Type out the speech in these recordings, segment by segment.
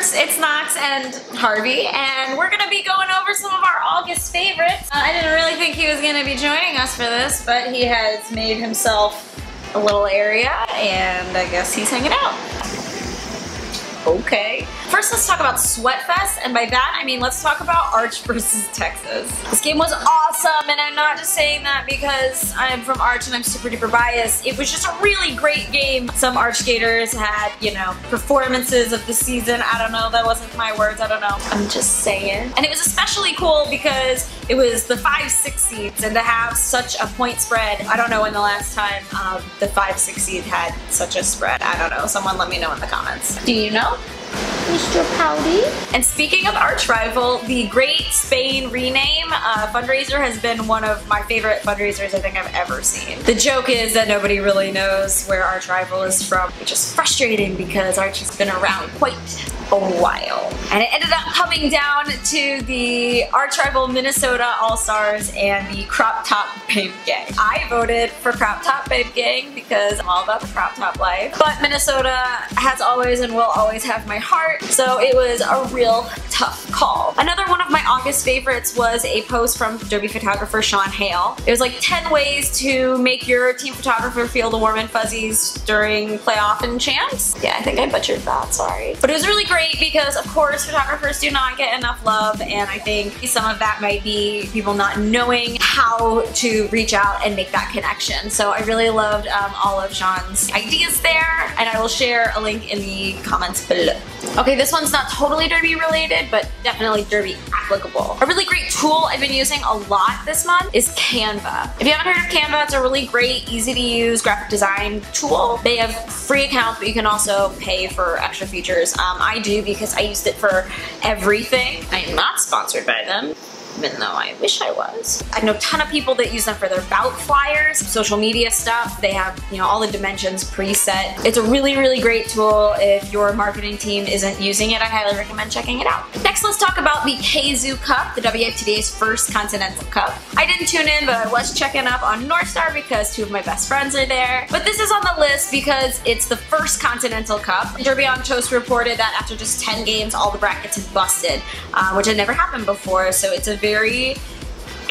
course, it's Nox and Harvey, and we're gonna be going over some of our August favorites. Uh, I didn't really think he was gonna be joining us for this, but he has made himself a little area, and I guess he's hanging out. Okay. First, let's talk about Sweatfest, and by that I mean let's talk about Arch versus Texas. This game was awesome, and I'm not just saying that because I'm from Arch and I'm super duper biased. It was just a really great game. Some Arch skaters had, you know, performances of the season. I don't know, that wasn't my words, I don't know. I'm just saying. And it was especially cool because it was the 5-6 seeds, and to have such a point spread, I don't know when the last time um, the 5-6 seed had such a spread. I don't know, someone let me know in the comments. Do you know? Mr. Pouty. And speaking of arch rival, the Great Spain rename uh, fundraiser has been one of my favorite fundraisers I think I've ever seen. The joke is that nobody really knows where arch rival is from, which is frustrating because arch has been around quite a while. And it ended up coming down to the arch rival Minnesota All-Stars and the Crop Top Babe Gang. I voted for Crop Top Babe Gang because I'm all about the crop top life. But Minnesota has always and will always have my heart, so it was a real tough call. Another August favorites was a post from Derby photographer Sean Hale. It was like 10 ways to make your team photographer feel the warm and fuzzies during playoff and champs. Yeah, I think I butchered that, sorry. But it was really great great because of course photographers do not get enough love and I think some of that might be people not knowing how to reach out and make that connection. So I really loved um, all of Sean's ideas there and I will share a link in the comments below. Okay, this one's not totally Derby related, but definitely Derby applicable. A really great tool I've been using a lot this month is Canva. If you haven't heard of Canva, it's a really great, easy to use graphic design tool. They have free accounts, but you can also pay for extra features. Um, I do because I used it for everything. I am not sponsored by them even though I wish I was. I know a ton of people that use them for their bout flyers, social media stuff. They have, you know, all the dimensions preset. It's a really, really great tool. If your marketing team isn't using it, I highly recommend checking it out. Next, let's talk about the Keizu Cup, the WFTDA's first Continental Cup. I didn't tune in, but I was checking up on Northstar because two of my best friends are there. But this is on the list because it's the first Continental Cup. Derby on Toast reported that after just 10 games, all the brackets had busted, uh, which had never happened before. So it's a very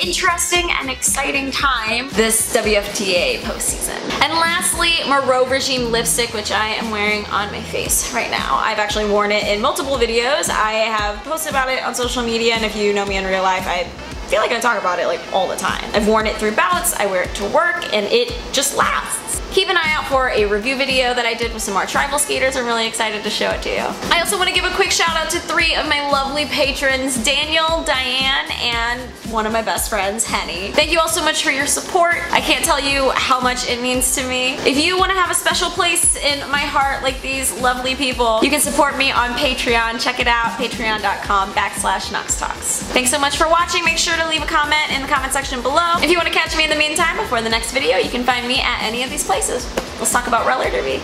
interesting and exciting time this WFTDA postseason. And lastly, Moreau Regime lipstick, which I am wearing on my face right now. I've actually worn it in multiple videos. I have posted about it on social media, and if you know me in real life, I feel like I talk about it like all the time. I've worn it through bouts, I wear it to work, and it just lasts. Keep an eye out for a review video that I did with some Arch Rival skaters. I'm really excited to show it to you. I also want to give a quick shout out to three of my lovely patrons, Daniel, Diane, and one of my best friends, Henny. Thank you all so much for your support. I can't tell you how much it means to me. If you want to have a special place in my heart like these lovely people, you can support me on Patreon. Check it out, patreon.com backslash Talks. Thanks so much for watching. Make sure to leave a comment in the comment section below. If you want to catch me in the meantime before the next video, you can find me at any of these Let's talk about roller derby.